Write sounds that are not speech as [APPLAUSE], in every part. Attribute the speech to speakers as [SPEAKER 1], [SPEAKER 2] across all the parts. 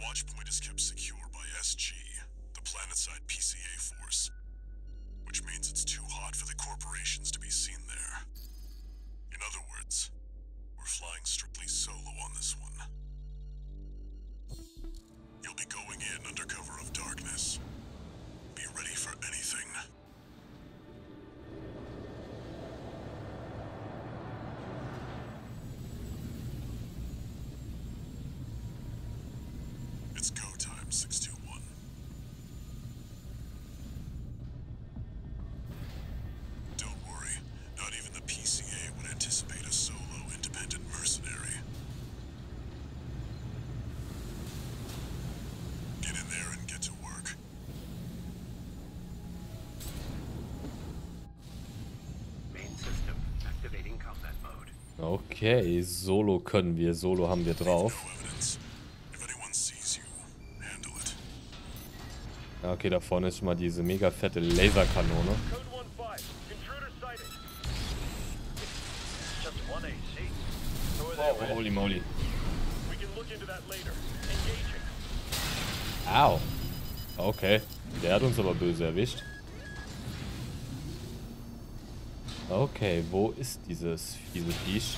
[SPEAKER 1] Watchpoint is kept secure by SG, the planetside PCA force. Which means it's too hot for the corporations to be seen there. In other words, we're flying strictly solo on this one. You'll be going in under cover of darkness. Be ready for anything. It's go time, 621. Don't worry, not even the PCA would anticipate a solo independent mercenary. Get in there and get to work.
[SPEAKER 2] Main system activating combat mode.
[SPEAKER 3] Okay, Solo können wir. Solo haben wir drauf. Ja, okay, da vorne ist schon mal diese mega fette Laserkanone.
[SPEAKER 4] Code 1-5. Intruder sighted. Just one AC. So are
[SPEAKER 3] Oh, holy moly. Au. Okay, der hat uns aber böse erwischt. Okay, wo ist dieses fiese Viech?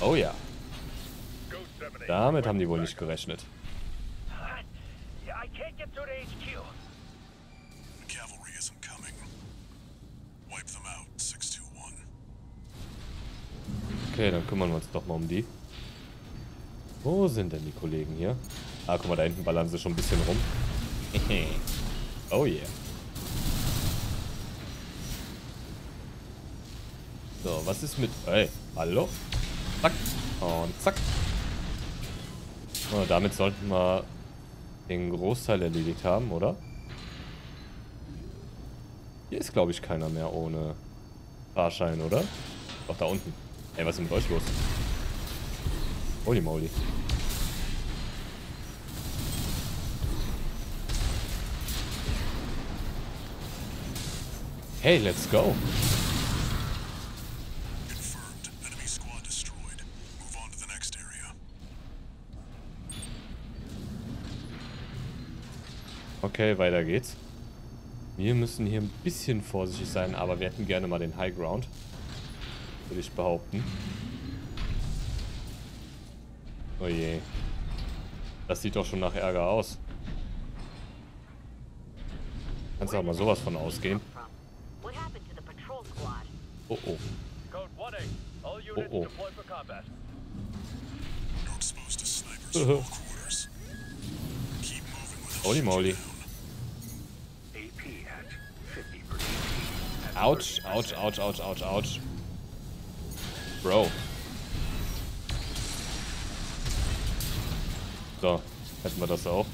[SPEAKER 3] Oh ja,
[SPEAKER 4] Go 7
[SPEAKER 3] damit haben die wohl nicht gerechnet.
[SPEAKER 4] I can't get through to HQ.
[SPEAKER 1] The cavalry isn't coming. Wipe them out, 621.
[SPEAKER 3] Okay, dann kümmern wir uns doch mal um die. Wo sind denn die Kollegen hier? Ah, guck mal, da hinten ballern sie schon ein bisschen rum. [LAUGHS] oh yeah. So, was ist mit... Hey, hallo? Zack. Und zack. Oh, damit sollten wir den Großteil erledigt haben, oder? Hier ist, glaube ich, keiner mehr ohne Fahrschein, oder? Doch, da unten. Ey, was ist mit euch los? Holy moly. Hey, let's go. Okay, weiter geht's. Wir müssen hier ein bisschen vorsichtig sein, aber wir hätten gerne mal den High Ground. Würde ich behaupten. Oh je. Das sieht doch schon nach Ärger aus. Kannst du auch mal sowas von ausgehen. Oh oh.
[SPEAKER 4] Code 1-8. All units
[SPEAKER 3] oh.
[SPEAKER 4] deploy for
[SPEAKER 2] 50%. At
[SPEAKER 3] Ouch, ouch, ouch, ouch, ouch. Bro. So, hätten wir das auch.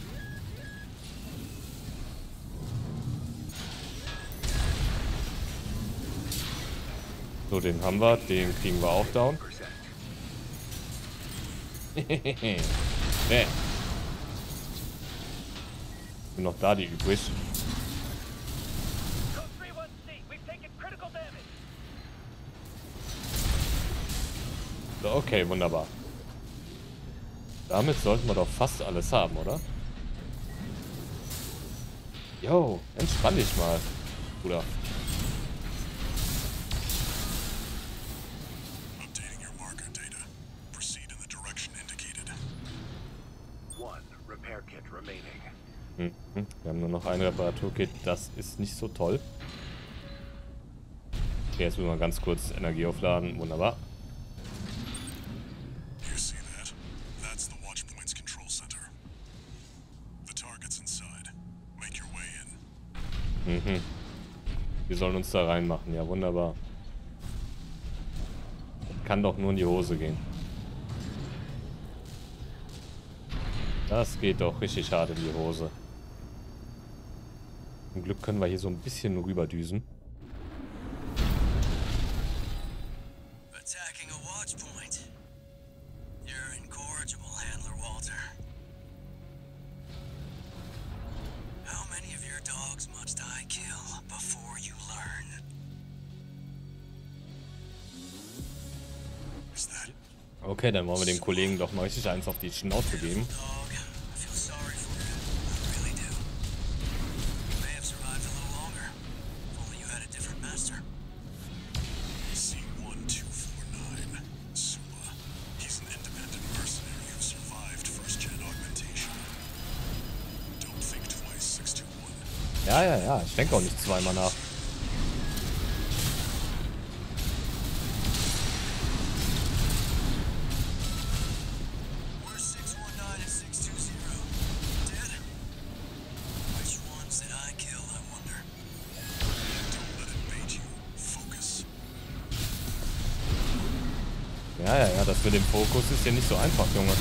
[SPEAKER 3] So, den haben wir. Den kriegen wir auch down. [LAUGHS] Nee. Sind noch da die übrig. Okay, wunderbar. Damit sollten wir doch fast alles haben, oder? Yo, entspann dich mal, Bruder.
[SPEAKER 1] Updating your marker data. Proceed in the direction indicated.
[SPEAKER 2] One repair kit remaining.
[SPEAKER 3] Mhm. Wir haben nur noch ein Reparaturkit. Das ist nicht so toll. Okay, jetzt müssen wir ganz kurz Energie aufladen. Wunderbar. Uns da reinmachen. Ja, wunderbar. Kann doch nur in die Hose gehen. Das geht doch richtig hart in die Hose. Zum Glück können wir hier so ein bisschen rüberdüsen. Okay, dann wollen wir dem Kollegen doch mal richtig eins auf die Schnauze geben.
[SPEAKER 5] Dog, I feel sorry for you. I really do.
[SPEAKER 3] Ja, ja, ja. Das mit dem Fokus ist ja nicht so einfach, Junge.
[SPEAKER 5] Oil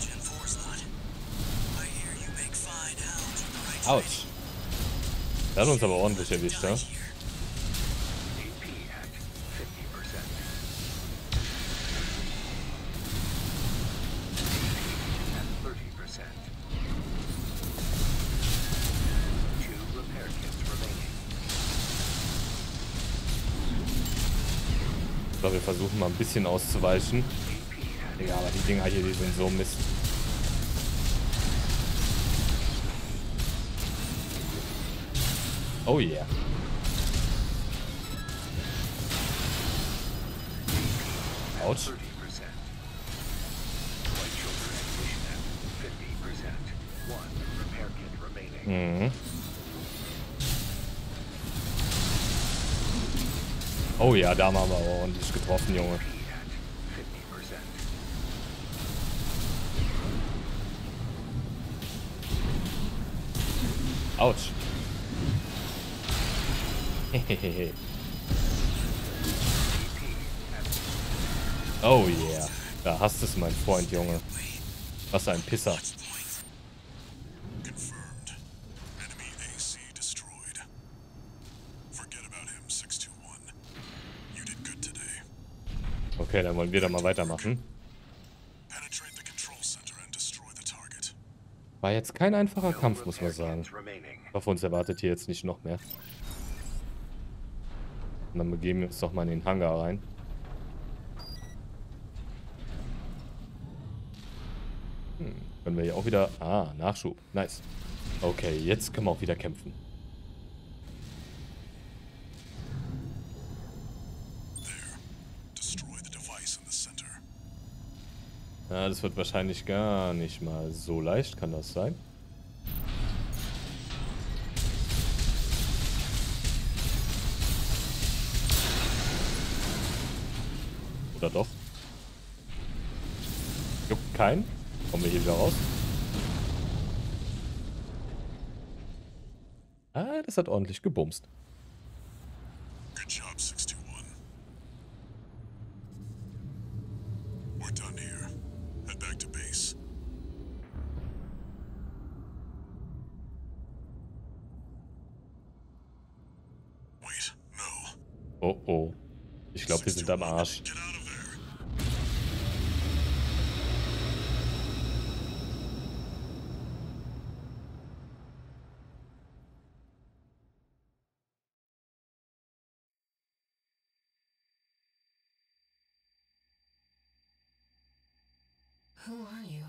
[SPEAKER 5] Gen 4 slot. I hear you make fine hounds with the right
[SPEAKER 3] Autsch. Der hat uns aber ordentlich erwischt, ja? Wir versuchen mal ein bisschen auszuweichen. Digga, aber die Dinger hier, die sind so Mist. Oh yeah. Autsch.
[SPEAKER 2] 30%.
[SPEAKER 3] Oh ja, da haben wir aber ordentlich getroffen, Junge.
[SPEAKER 2] AP at 50%.
[SPEAKER 3] Autsch. Hehehe. [LAUGHS] oh yeah. Da hast es, mein Freund, Junge. Was ein Pisser. Okay, dann wollen wir da mal weitermachen. War jetzt kein einfacher Kampf, muss man sagen. Ich hoffe, uns erwartet hier jetzt nicht noch mehr. Und dann begeben wir uns doch mal in den Hangar rein. Hm, können wir hier auch wieder... Ah, Nachschub. Nice. Okay, jetzt können wir auch wieder kämpfen.
[SPEAKER 1] There. Destroy the device in the center.
[SPEAKER 3] Ja, das wird wahrscheinlich gar nicht mal so leicht, kann das sein? Oder doch? Juckt kein? Kommen wir hier wieder raus? Ah, das hat ordentlich gebumst. Oh oh. Ich glaube, wir sind am Arsch.
[SPEAKER 6] Who are you?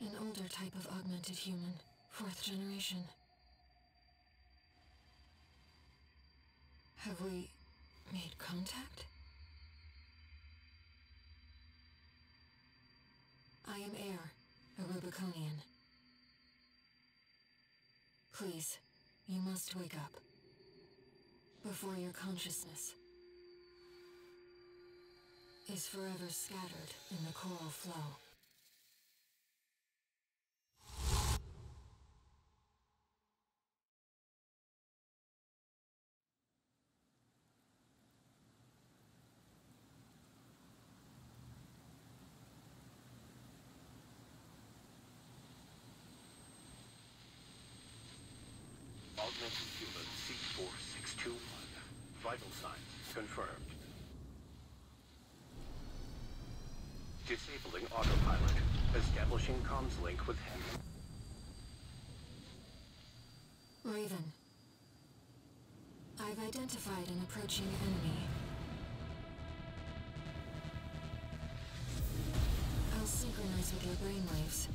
[SPEAKER 6] An older type of augmented human, fourth generation. Have we made contact? I am Air, a Rubiconian. Please, you must wake up. Before your consciousness is forever scattered in the coral flow.
[SPEAKER 2] Augmented human C4621. Vital signs confirmed. Disabling autopilot. Establishing comms link with him.
[SPEAKER 6] Raven. I've identified an approaching enemy. I'll synchronize with your brainwaves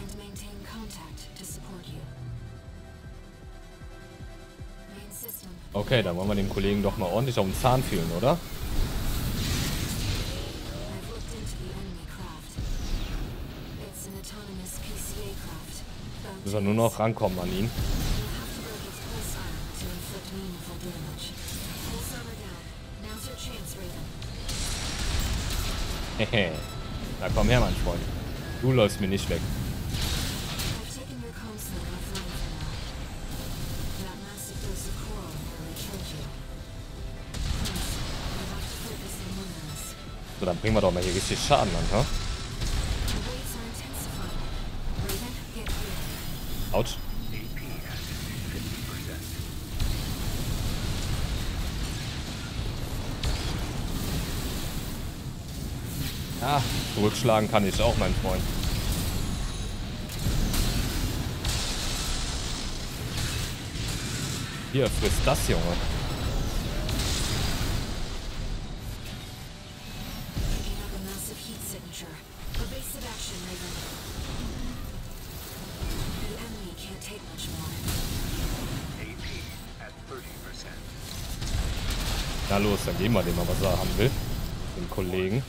[SPEAKER 6] and maintain contact to support you.
[SPEAKER 3] Okay, dann wollen wir dem Kollegen doch mal ordentlich auf den Zahn fühlen, oder? Müssen wir nur noch rankommen an ihn. Hehe. [LAUGHS] Na komm her, mein Freund. Du läufst mir nicht weg. Dann bringen wir doch mal hier richtig Schaden an,
[SPEAKER 6] here.
[SPEAKER 3] Autsch.
[SPEAKER 2] AP at 50%.
[SPEAKER 3] Ah, zurückschlagen kann ich auch, mein Freund. Hier, frisst das, Junge. Na los, dann geben wir dem mal, was er haben will. Den Kollegen.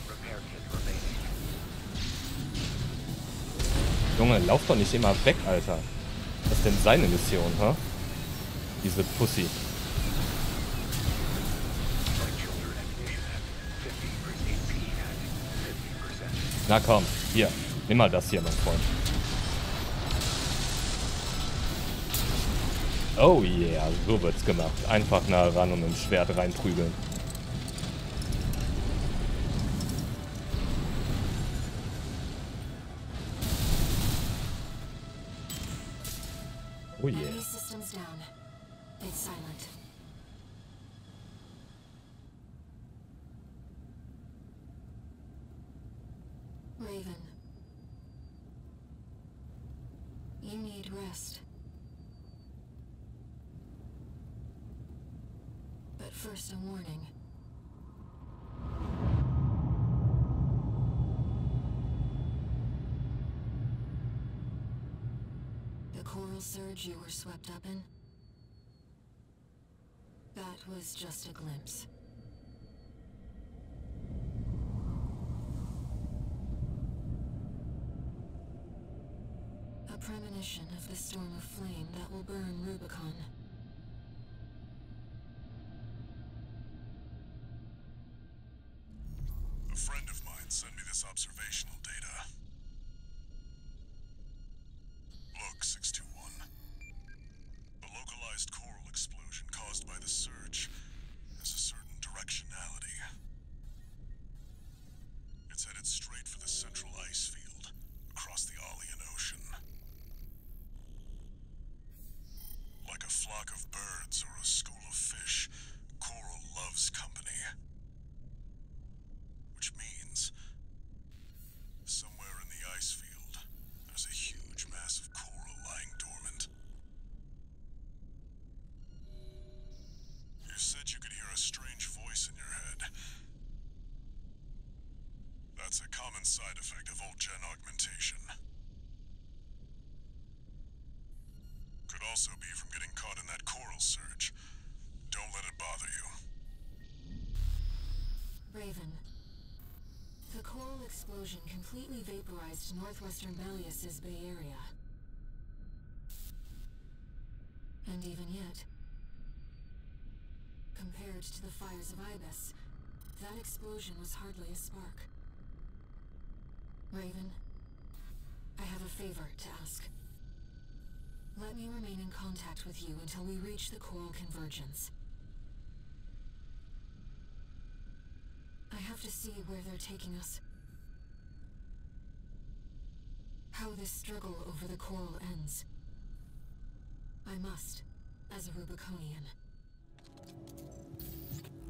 [SPEAKER 3] Junge, lauf doch nicht immer weg, Alter. Was ist denn seine Mission, hä? Diese Pussy.
[SPEAKER 2] My children ammunition at 50%. AP at 50%.
[SPEAKER 3] Na komm, hier. Nimm mal das hier, mein Freund. Oh yeah, so wird's gemacht. Einfach nah ran und mit dem Schwert reinprügeln. Oh yeah.
[SPEAKER 6] Raven. You need rest. But first, a warning. The coral surge you were swept up in? That was just a glimpse. A premonition of the storm of flame that will burn Rubicon.
[SPEAKER 1] Flock of birds or a school of fish, coral loves company.
[SPEAKER 6] Completely vaporized northwestern Malleus's Bay Area. And even yet, compared to the fires of Ibis, that explosion was hardly a spark. Raven, I have a favor to ask. Let me remain in contact with you until we reach the coral convergence. I have to see where they're taking us. How this struggle over the coral ends. I must, as a Rubiconian.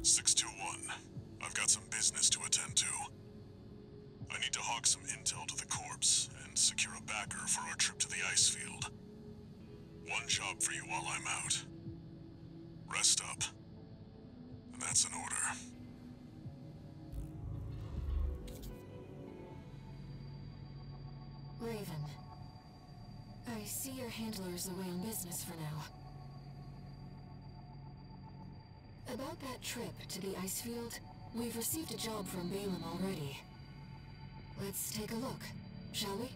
[SPEAKER 1] 621. I've got some business to attend to. I need to hawk some intel to the corpse and secure a backer for our trip to the ice field. one job for you while I'm out. Rest up. And that's an order.
[SPEAKER 6] Raven. I see your handler is away on business for now. About that trip to the ice field, we've received a job from Balaam already. Let's take a look, shall we?